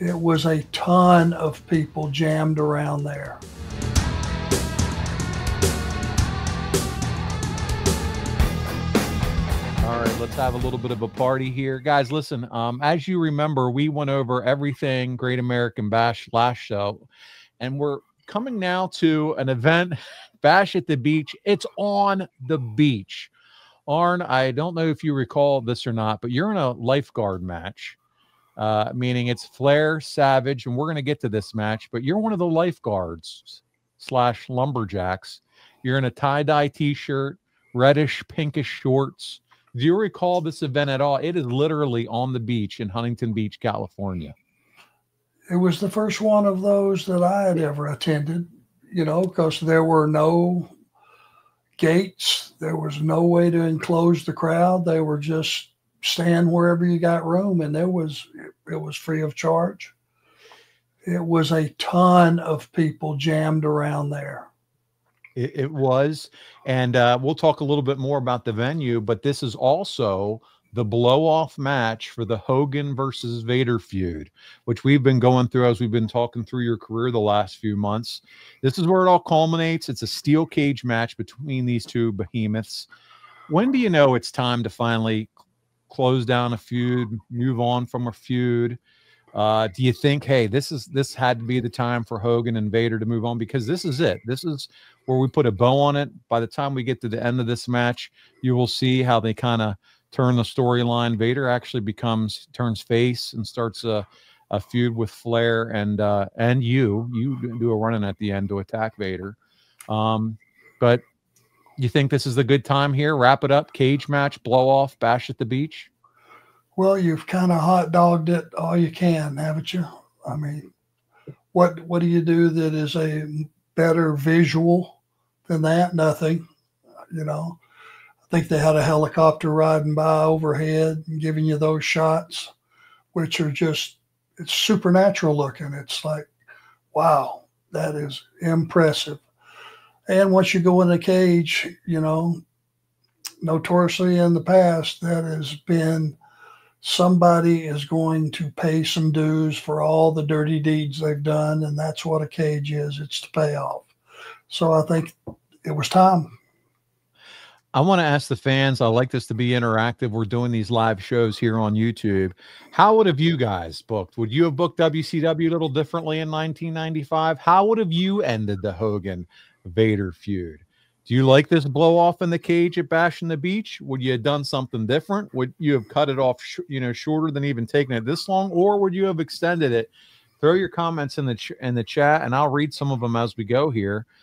It was a ton of people jammed around there. All right, let's have a little bit of a party here. Guys, listen, um, as you remember, we went over everything Great American Bash last show, and we're coming now to an event, Bash at the Beach. It's on the beach. Arn, I don't know if you recall this or not, but you're in a lifeguard match, uh, meaning it's Flair, Savage, and we're going to get to this match, but you're one of the lifeguards slash lumberjacks. You're in a tie dye t shirt, reddish, pinkish shorts. Do you recall this event at all? It is literally on the beach in Huntington Beach, California. It was the first one of those that I had ever attended, you know, because there were no gates. There was no way to enclose the crowd. They were just stand wherever you got room, and there was it was free of charge. It was a ton of people jammed around there. It, it was, and uh, we'll talk a little bit more about the venue. But this is also the blow off match for the Hogan versus Vader feud, which we've been going through as we've been talking through your career the last few months. This is where it all culminates. It's a steel cage match between these two behemoths. When do you know it's time to finally close down a feud, move on from a feud? Uh, do you think, hey, this is this had to be the time for Hogan and Vader to move on because this is it. This is where we put a bow on it. By the time we get to the end of this match, you will see how they kind of turn the storyline. Vader actually becomes turns face and starts a, a feud with Flair and uh, and you. You do a running at the end to attack Vader. Um, but you think this is a good time here? Wrap it up, cage match, blow off, bash at the beach. Well, you've kind of hot dogged it all you can, haven't you? I mean, what what do you do that is a better visual than that? Nothing. You know, I think they had a helicopter riding by overhead and giving you those shots, which are just it's supernatural looking. It's like, wow, that is impressive. And once you go in the cage, you know, notoriously in the past, that has been somebody is going to pay some dues for all the dirty deeds they've done, and that's what a cage is. It's to pay off. So I think it was time. I want to ask the fans. I like this to be interactive. We're doing these live shows here on YouTube. How would have you guys booked? Would you have booked WCW a little differently in 1995? How would have you ended the Hogan Vader feud? Do you like this blow off in the cage at Bash in the Beach? Would you have done something different? Would you have cut it off, sh- you know, shorter than even taking it this long, or would you have extended it? Throw your comments in the ch- in the chat, and I'll read some of them as we go here.